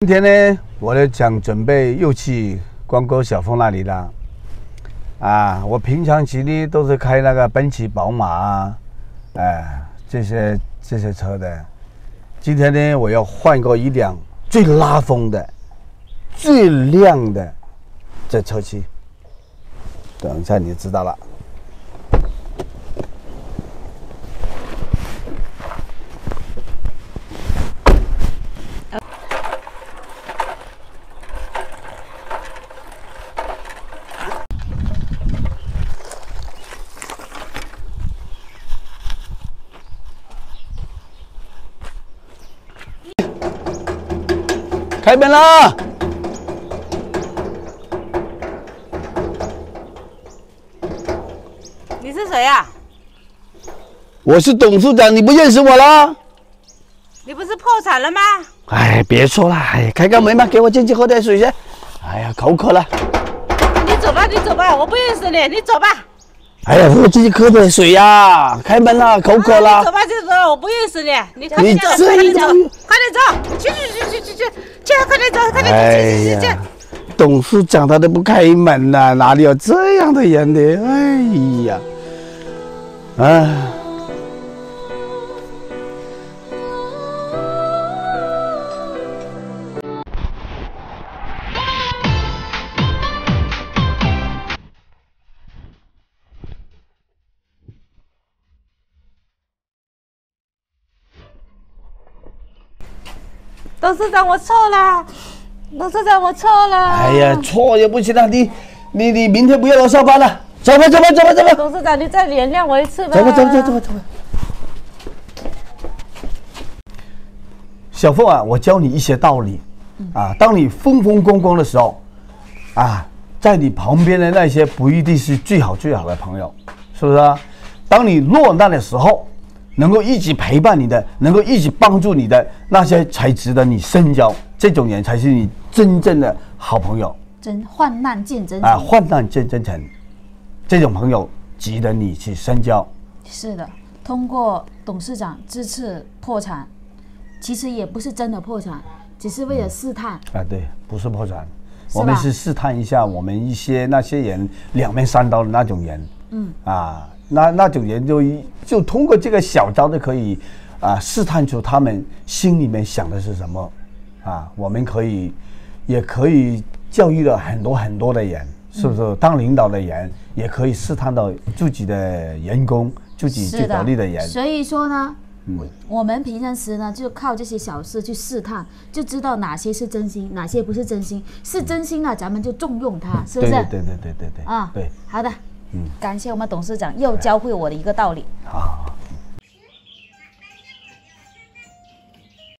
今天呢，我呢想准备又去光哥小峰那里了。啊，我平常骑呢都是开那个奔驰、宝马啊，哎，这些这些车的。今天呢，我要换过一辆最拉风的、最亮的这车去。等一下你就知道了。开门啦！你是谁呀、我是董事长，你不认识我了？你不是破产了吗？哎，别说了，哎，开个门吧，给我进去喝点水去。哎呀，口渴了。你走吧，你走吧，我不认识你，你走吧。哎呀，我进去喝点水呀、开门了，口渴了啊你走。吧，就走，我不认识你。你快你点走，快点走，去去去去去去，去，快点走，快点走，去去去去呀。，董事长他都不开门呐、哪里有这样的人呢？哎呀，哎。董事长，我错了，董事长，我错了。哎呀，错也不行了，你你你明天不要来上班了，走吧走吧走吧走吧，董事长，你再原谅我一次吧。走吧走吧走吧走吧。小凤啊，我教你一些道理啊。当你风风光光的时候，啊，在你旁边的那些不一定是最好最好的朋友，是不是啊？当你落难的时候，能够一直陪伴你的，能够一直帮助你的那些，才值得你深交。这种人才是你真正的好朋友。真患难见真啊，患难见真诚，这种朋友值得你去深交。是的，通过董事长这次破产，其实也不是真的破产，只是为了试探。啊，对，不是破产，我们是试探一下我们一些那些人两面三刀的那种人，嗯，啊，那那种人就一就通过这个小招就可以啊试探出他们心里面想的是什么，啊，我们可以也可以教育了很多很多的人，是不是？当领导的人也可以试探到自己的员工，自己最得力的人。所以说呢，嗯我们平常时呢就靠这些小事去试探，就知道哪些是真心，哪些不是真心。是真心了，咱们就重用他，是不是？对对对对对对对，啊，对，好的，感谢我们董事长又教会我的一个道理。好。